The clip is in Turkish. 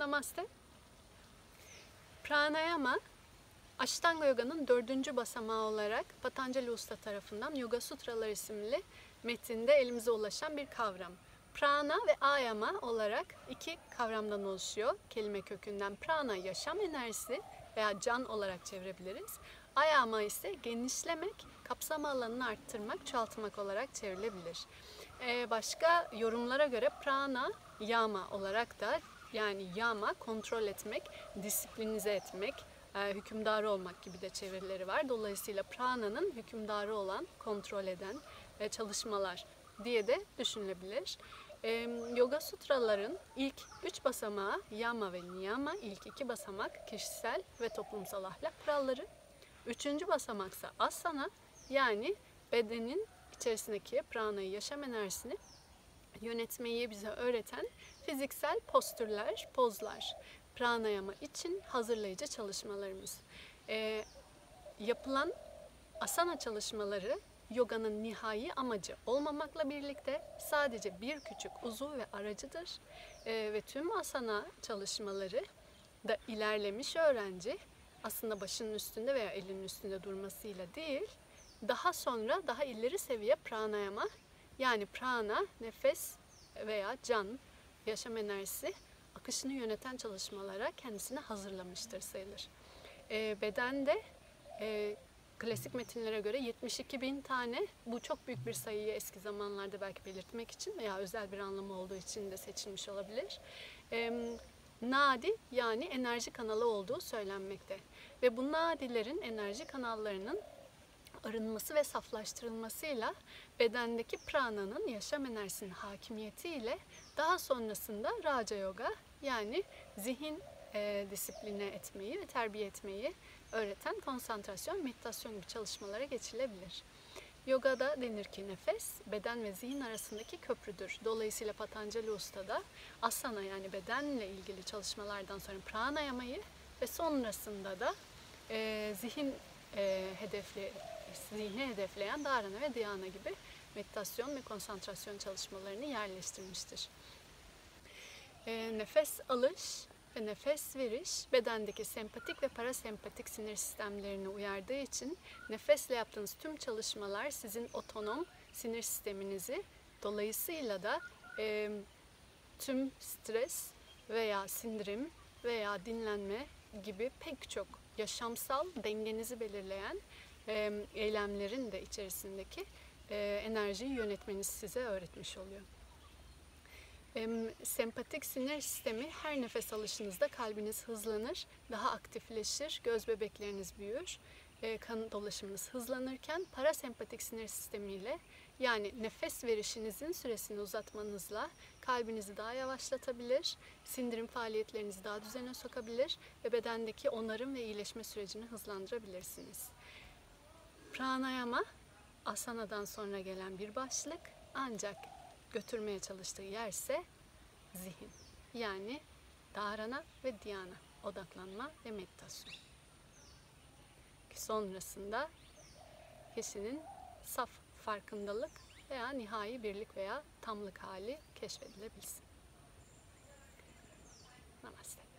Namaste. Pranayama, Ashtanga Yoga'nın dördüncü basamağı olarak Patanjali Usta tarafından Yoga Sutralar isimli metinde elimize ulaşan bir kavram. Prana ve ayama olarak iki kavramdan oluşuyor kelime kökünden. Prana yaşam enerjisi veya can olarak çevirebiliriz. Ayama ise genişlemek, kapsama alanını arttırmak, çoğaltmak olarak çevrilebilir. Ee, başka yorumlara göre prana yama olarak da yani yama kontrol etmek, disiplinize etmek, e, hükümdarı olmak gibi de çevirileri var. Dolayısıyla prana'nın hükümdarı olan, kontrol eden çalışmalar diye de düşünülebilir. E, yoga sutraların ilk üç basamağı yama ve niyama, ilk iki basamak kişisel ve toplumsal ahlak kuralları. Üçüncü basamaksa asana yani bedenin içerisindeki pranayı, yaşam enerjisini yönetmeyi bize öğreten fiziksel postürler, pozlar. Pranayama için hazırlayıcı çalışmalarımız. Ee, yapılan asana çalışmaları yoganın nihai amacı olmamakla birlikte sadece bir küçük uzuv ve aracıdır. Ee, ve tüm asana çalışmaları da ilerlemiş öğrenci aslında başının üstünde veya elinin üstünde durmasıyla değil, daha sonra daha ileri seviye pranayama yani prana, nefes veya can, yaşam enerjisi akışını yöneten çalışmalara kendisini hazırlamıştır sayılır. E, bedende e, klasik metinlere göre 72 bin tane, bu çok büyük bir sayıyı eski zamanlarda belki belirtmek için veya özel bir anlamı olduğu için de seçilmiş olabilir. E, nadi yani enerji kanalı olduğu söylenmekte. Ve bu nadilerin enerji kanallarının arınması ve saflaştırılmasıyla bedendeki prananın yaşam enerjisinin hakimiyetiyle daha sonrasında Raja Yoga yani zihin e, disipline etmeyi ve terbiye etmeyi öğreten konsantrasyon, meditasyon gibi çalışmalara geçilebilir. Yogada denir ki nefes beden ve zihin arasındaki köprüdür. Dolayısıyla Patanjali Usta'da asana yani bedenle ilgili çalışmalardan sonra pranayamayı ve sonrasında da e, zihin e, hedefli zihni hedefleyen dharana ve dhyana gibi meditasyon ve konsantrasyon çalışmalarını yerleştirmiştir. E, nefes alış ve nefes veriş bedendeki sempatik ve parasempatik sinir sistemlerini uyardığı için nefesle yaptığınız tüm çalışmalar sizin otonom sinir sisteminizi dolayısıyla da e, tüm stres veya sindirim veya dinlenme gibi pek çok yaşamsal dengenizi belirleyen eylemlerin de içerisindeki e, enerjiyi yönetmeniz size öğretmiş oluyor. Sempatik sinir sistemi her nefes alışınızda kalbiniz hızlanır, daha aktifleşir, göz bebekleriniz büyür, e, kan dolaşımınız hızlanırken parasempatik sinir sistemiyle yani nefes verişinizin süresini uzatmanızla kalbinizi daha yavaşlatabilir, sindirim faaliyetlerinizi daha düzene sokabilir ve bedendeki onarım ve iyileşme sürecini hızlandırabilirsiniz. Pranayama asanadan sonra gelen bir başlık ancak götürmeye çalıştığı yer ise zihin. Yani dharana ve dhyana odaklanma ve meditasyon. Ki sonrasında kişinin saf farkındalık veya nihai birlik veya tamlık hali keşfedilebilsin. Namaste.